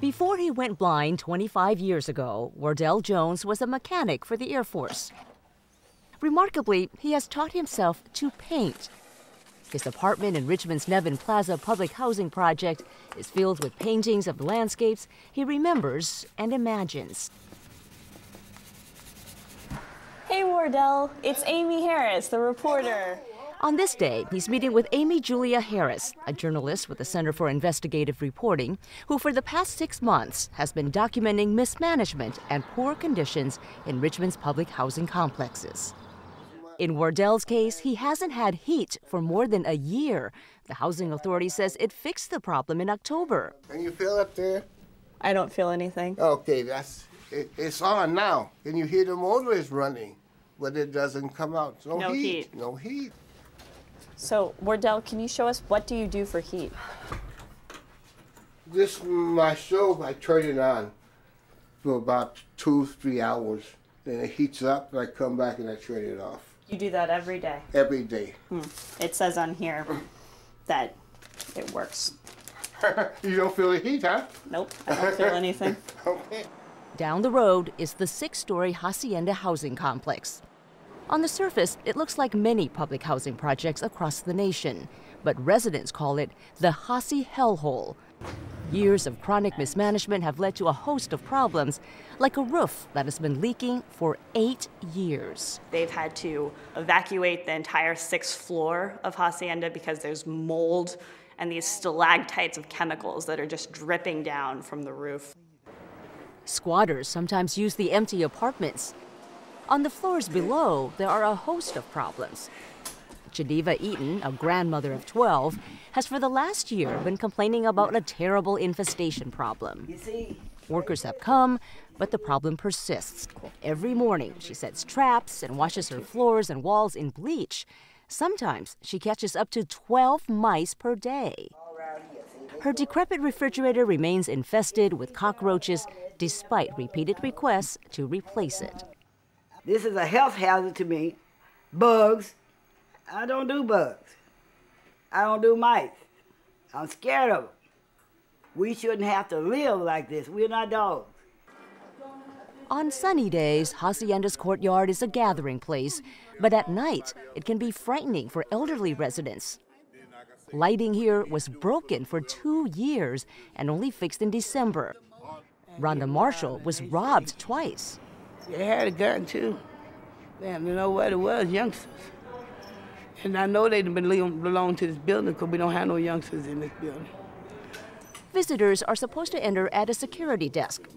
Before he went blind 25 years ago, Wardell Jones was a mechanic for the Air Force. Remarkably, he has taught himself to paint. His apartment in Richmond's Nevin Plaza public housing project is filled with paintings of landscapes he remembers and imagines. Hey Wardell, it's Amy Harris, the reporter. On this day, he's meeting with Amy Julia Harris, a journalist with the Center for Investigative Reporting, who for the past six months has been documenting mismanagement and poor conditions in Richmond's public housing complexes. In Wardell's case, he hasn't had heat for more than a year. The housing authority says it fixed the problem in October. Can you feel up there? I don't feel anything. Okay, that's it, it's on now. Can you hear the motor is running, but it doesn't come out. No, No heat. heat. No heat. So Wardell, can you show us what do you do for heat? This my stove. I turn it on for about two, three hours. Then it heats up. and I come back and I turn it off You do that every day. every day. Hmm. It says on here that it works. you don't feel the heat, huh? Nope, I don't feel anything. Okay. Down the road is the six story Hacienda housing complex. On the surface, it looks like many public housing projects across the nation, but residents call it the Hasi hellhole. Years of chronic mismanagement have led to a host of problems, like a roof that has been leaking for eight years. They've had to evacuate the entire sixth floor of Hacienda because there's mold and these stalactites of chemicals that are just dripping down from the roof. Squatters sometimes use the empty apartments. On the floors below, there are a host of problems. Geneva Eaton, a grandmother of 12, has for the last year been complaining about a terrible infestation problem. Workers have come, but the problem persists. Every morning, she sets traps and washes her floors and walls in bleach. Sometimes she catches up to 12 mice per day. Her decrepit refrigerator remains infested with cockroaches despite repeated requests to replace it. This is a health hazard to me. Bugs. I don't do bugs. I don't do mice. I'm scared of them. We shouldn't have to live like this. We're not dogs. On sunny days, Hacienda's courtyard is a gathering place, but at night, it can be frightening for elderly residents. Lighting here was broken for two years and only fixed in December. Rhonda Marshall was robbed twice. They had a gun too. Damn, you know what it was? Youngsters. And I know they belong belong to this building because we don't have no youngsters in this building. Visitors are supposed to enter at a security desk.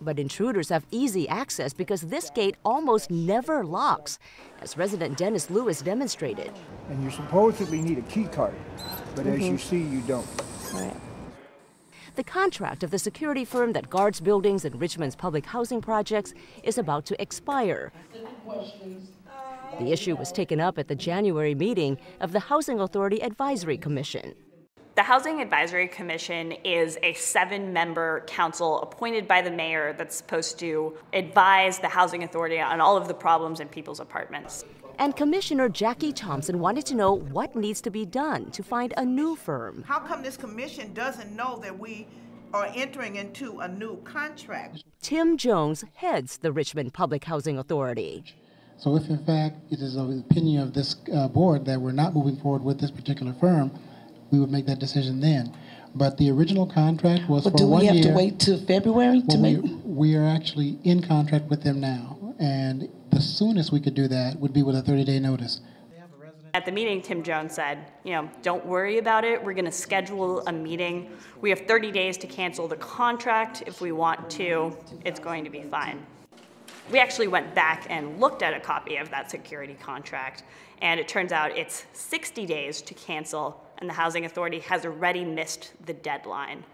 But intruders have easy access because this gate almost never locks, as resident Dennis Lewis demonstrated. and you supposedly need a key card, but as you mm-hmm. see, you don't. The contract of the security firm that guards buildings in Richmond's public housing projects is about to expire. The issue was taken up at the January meeting of the Housing Authority Advisory Commission. The Housing Advisory Commission is a seven member council appointed by the mayor that's supposed to advise the Housing Authority on all of the problems in people's apartments. And Commissioner Jackie Thompson wanted to know what needs to be done to find a new firm. How come this commission doesn't know that we are entering into a new contract? Tim Jones heads the Richmond Public Housing Authority. So if in fact it is of the opinion of this uh, board that we're not moving forward with this particular firm, we would make that decision then. But the original contract was But for do we have year. to wait till February to Well, we, make? we are actually in contract with them now, and the soonest we could do that would be with a 30-day notice. At the meeting, Tim Jones said, you know, don't worry about it. We're going to schedule a meeting. We have 30 days to cancel the contract if we want to. It's going to be fine. We actually went back and looked at a copy of that security contract, and it turns out it's 60 days to cancel, and the Housing Authority has already missed the deadline.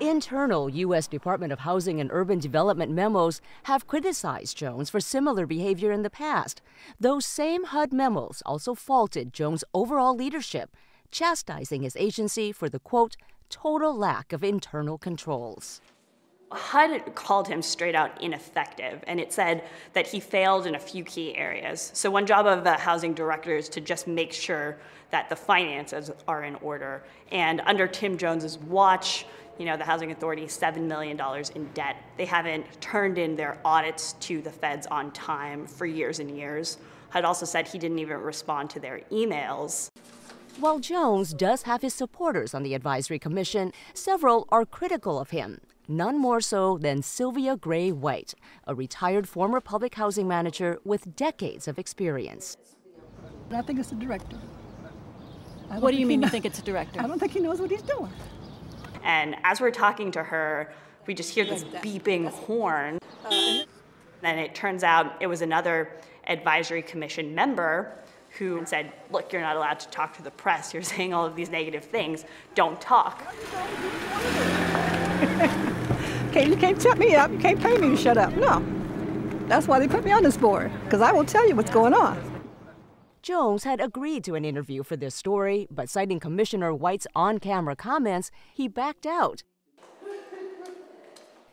Internal U.S. Department of Housing and Urban Development memos have criticized Jones for similar behavior in the past. Those same HUD memos also faulted Jones' overall leadership, chastising his agency for the quote, total lack of internal controls. HUD called him straight out ineffective, and it said that he failed in a few key areas. So, one job of a housing director is to just make sure that the finances are in order. And under Tim Jones's watch, you know, the housing authority is $7 million in debt. They haven't turned in their audits to the feds on time for years and years. HUD also said he didn't even respond to their emails. While Jones does have his supporters on the advisory commission, several are critical of him. None more so than Sylvia Gray White, a retired former public housing manager with decades of experience. I think it's the director. What do you mean you think it's a director? I don't think he knows what he's doing. And as we're talking to her, we just hear this beeping horn. Uh, and it turns out it was another advisory commission member who said, Look, you're not allowed to talk to the press. You're saying all of these negative things. Don't talk. okay, you can't shut me up. You can't pay me to shut up. No. That's why they put me on this board, because I will tell you what's going on. Jones had agreed to an interview for this story, but citing Commissioner White's on camera comments, he backed out.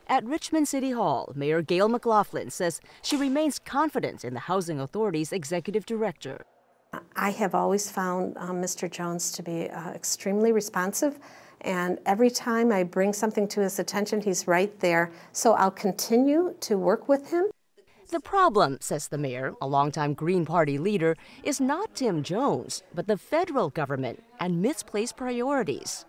At Richmond City Hall, Mayor Gayle McLaughlin says she remains confident in the Housing Authority's executive director. I have always found um, Mr. Jones to be uh, extremely responsive, and every time I bring something to his attention, he's right there. So I'll continue to work with him. The problem, says the mayor, a longtime Green Party leader, is not Tim Jones, but the federal government and misplaced priorities.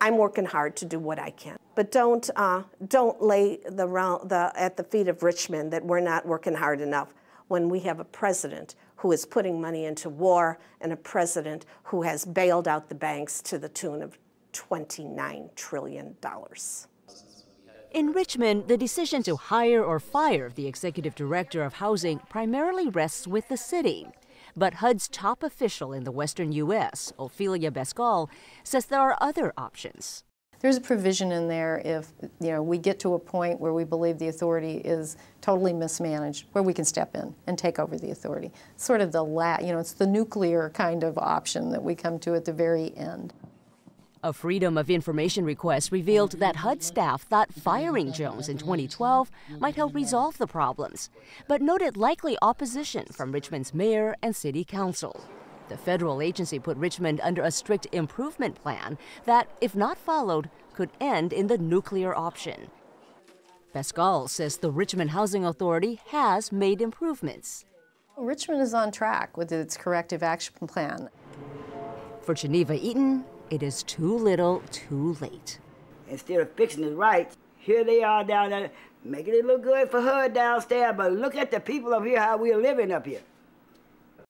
I'm working hard to do what I can, but don't uh, don't lay the, the at the feet of Richmond that we're not working hard enough when we have a president who is putting money into war and a president who has bailed out the banks to the tune of $29 trillion. In Richmond, the decision to hire or fire the executive director of housing primarily rests with the city. But HUD's top official in the western U.S., Ophelia Basgal, says there are other options. There's a provision in there if you know we get to a point where we believe the authority is totally mismanaged, where we can step in and take over the authority. Sort of the la- you know, it's the nuclear kind of option that we come to at the very end. A Freedom of Information request revealed that HUD staff thought firing Jones in 2012 might help resolve the problems, but noted likely opposition from Richmond's mayor and city council. The federal agency put Richmond under a strict improvement plan that, if not followed, could end in the nuclear option. Basgal says the Richmond Housing Authority has made improvements. Richmond is on track with its corrective action plan. For Geneva Eaton, it is too little, too late. Instead of fixing it right, here they are down there making it look good for her downstairs, but look at the people up here, how we're living up here.